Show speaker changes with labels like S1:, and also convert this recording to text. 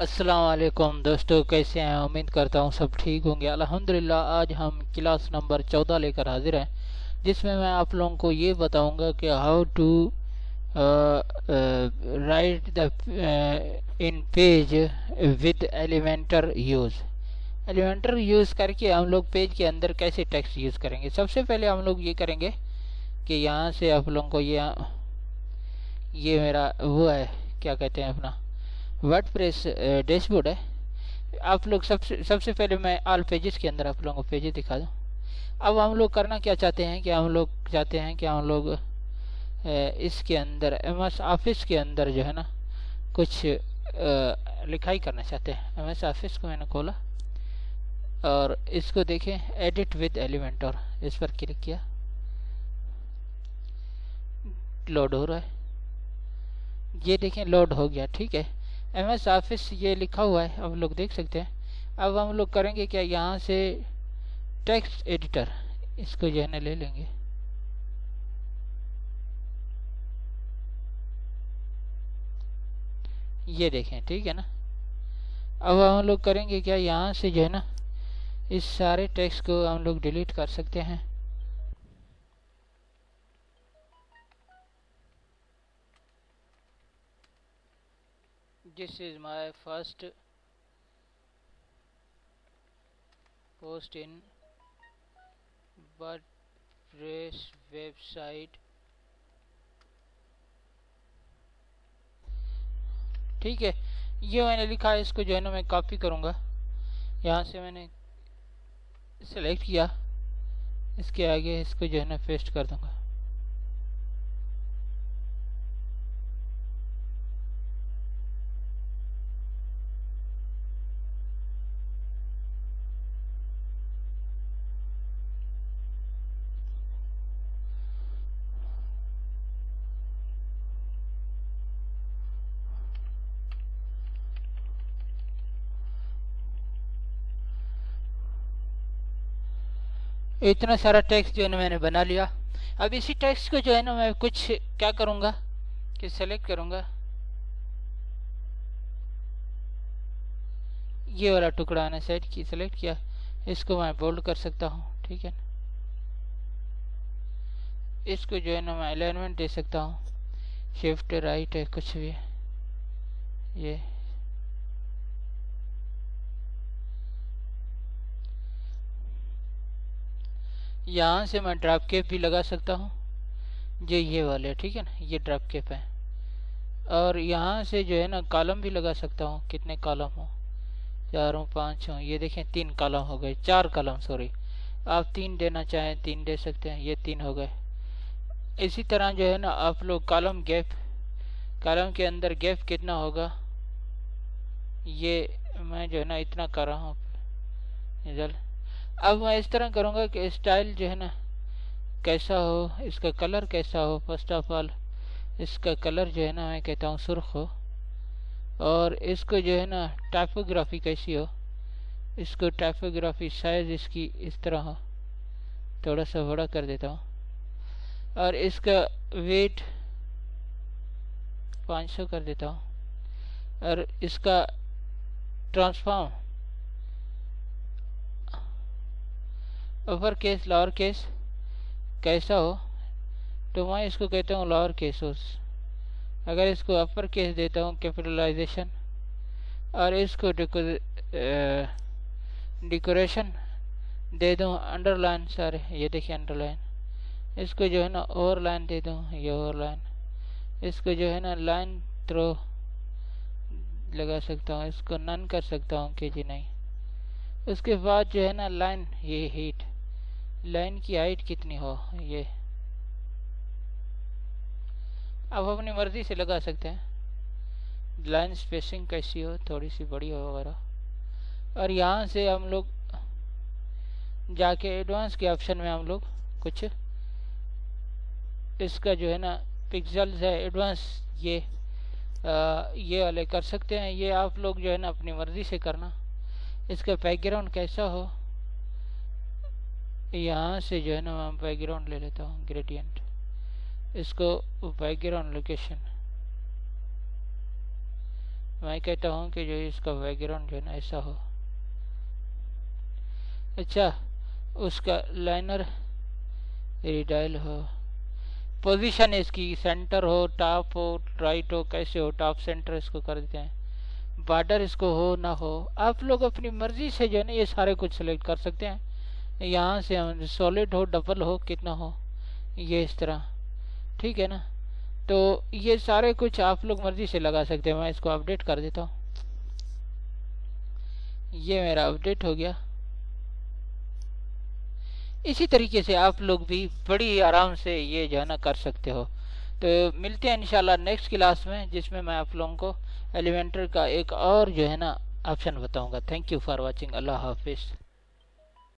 S1: अस्सलाम वालेकुम दोस्तों, कैसे हैं? उम्मीद करता हूँ सब ठीक होंगे। अल्हम्दुलिल्लाह, आज हम क्लास नंबर चौदह लेकर हाजिर हैं, जिसमें मैं आप लोगों को ये बताऊँगा कि how to write the in page with Elementor use Elementor use करके हम लोग पेज के अंदर कैसे टेक्स्ट यूज़ करेंगे? सबसे पहले हम लोग ये करेंगे कि यहाँ से आप लोगों को ये ये मेरा वो है। क्या कहते हैं अपना वर्ड प्रेस डैशबोर्ड है। आप लोग सबसे सबसे पहले मैं ऑल पेजेस के अंदर आप लोगों को पेजेस दिखा दूँ। अब हम लोग करना क्या चाहते हैं कि हम लोग चाहते हैं कि हम लोग इसके अंदर, एम एस ऑफ़िस के अंदर जो है ना, कुछ लिखाई करना चाहते हैं। एम एस ऑफ़िस को मैंने खोला और इसको देखें एडिट विद एलिमेंट और इस पर क्लिक किया। लोड हो रहा है। ये देखें लोड हो गया, ठीक है? एम एस ऑफ़िस ये लिखा हुआ है, अब लोग देख सकते हैं। अब हम लोग करेंगे क्या? यहाँ से टेक्स्ट एडिटर इसको जो है ना ले लेंगे। ये देखें, ठीक है ना? अब हम लोग करेंगे क्या? यहाँ से जो है ना, इस सारे टेक्स्ट को हम लोग डिलीट कर सकते हैं। This is my first post in WordPress website. ठीक है, ये मैंने लिखा है, इसको जो है ना मैं कॉपी करूँगा। यहाँ से मैंने सेलेक्ट किया, इसके आगे इसको जो है ना पेस्ट कर दूँगा। इतना सारा टेक्स्ट जो है ना मैंने बना लिया। अब इसी टेक्स्ट को जो है ना मैं कुछ क्या करूँगा? कि सेलेक्ट करूँगा। ये वाला टुकड़ा मैंने सेट की सेलेक्ट किया। इसको मैं बोल्ड कर सकता हूँ, ठीक है इसको जो है ना मैं अलाइनमेंट दे सकता हूँ। शिफ्ट राइट है, कुछ भी ये। यहाँ से मैं ड्राप केप भी लगा सकता हूँ। जो ये वाले, ठीक है ना? ये ड्राप केप है। और यहाँ से जो है ना कॉलम भी लगा सकता हूँ। कितने कॉलम हो? चार हो, पाँच हो। ये देखें, तीन कॉलम हो गए। चार कॉलम सॉरी आप तीन देना चाहें, तीन दे सकते हैं। ये तीन हो गए। इसी तरह जो है ना, आप लोग कॉलम गैप कॉलम के अंदर गैप कितना होगा? ये मैं जो है ना, इतना कर रहा हूँ। अब मैं इस तरह करूँगा कि स्टाइल जो है ना, कैसा हो, इसका कलर कैसा हो फ़र्स्ट ऑफ़ ऑल इसका कलर जो है ना मैं कहता हूँ सुर्ख हो, और इसको जो है ना टाइपोग्राफी कैसी हो, इसको टाइपोग्राफी साइज़ इसकी इस तरह हो, थोड़ा सा बड़ा कर देता हूँ, और इसका वेट 500 कर देता हूँ, और इसका transform upper case lower case कैसा हो? तो मैं इसको कहता हूँ लोअर केस अगर इसको अपर केस देता हूँ कैपिटलाइजेशन और इसको डिकोरेशन दे दूँ अंडरलाइन सारे ये देखिए अंडरलाइन इसको जो है ना ओवर लाइन दे दूँ, ये ओवर लाइन इसको जो है ना लाइन थ्रो लगा सकता हूँ, इसको नन कर सकता हूँ कि जी नहीं. उसके बाद जो है ना लाइन ये हीट लाइन की हाइट कितनी हो ये? अब अपनी मर्ज़ी से लगा सकते हैं। लाइन स्पेसिंग कैसी हो? थोड़ी सी बड़ी हो वगैरह और यहाँ से हम लोग जाके एडवांस के ऑप्शन में हम लोग कुछ इसका जो है ना पिक्सल्स है एडवांस ये आ, ये वाले कर सकते हैं। ये आप लोग जो है ना अपनी मर्ज़ी से करना। इसका बैकग्राउंड कैसा हो? यहाँ से जो है ना मैं बैकग्राउंड ले लेता हूँ ग्रेडियंट इसको बैकग्राउंड लोकेशन मैं कहता हूँ कि जो इसका बैकग्राउंड जो है ना ऐसा हो. अच्छा उसका लाइनर रिडाइल हो. पोजीशन इसकी सेंटर हो टॉप हो राइट हो, कैसे हो टॉप सेंटर इसको कर देते हैं. बॉर्डर इसको हो ना हो, आप लोग अपनी मर्ज़ी से जो है ना ये सारे कुछ सेलेक्ट कर सकते हैं. यहाँ से हम सॉलिड हो डबल हो, कितना हो, ये इस तरह। ठीक है ना? तो ये सारे कुछ आप लोग मर्ज़ी से लगा सकते हैं, मैं इसको अपडेट कर देता हूँ। ये मेरा अपडेट हो गया। इसी तरीके से आप लोग भी बड़ी आराम से ये जो है ना कर सकते हो। तो मिलते हैं इंशाल्लाह नेक्स्ट क्लास में, जिसमें मैं आप लोगों को एलिमेंटर का एक और जो है ना ऑप्शन बताऊँगा। थैंक यू फॉर वाचिंग अल्लाह हाफिज़।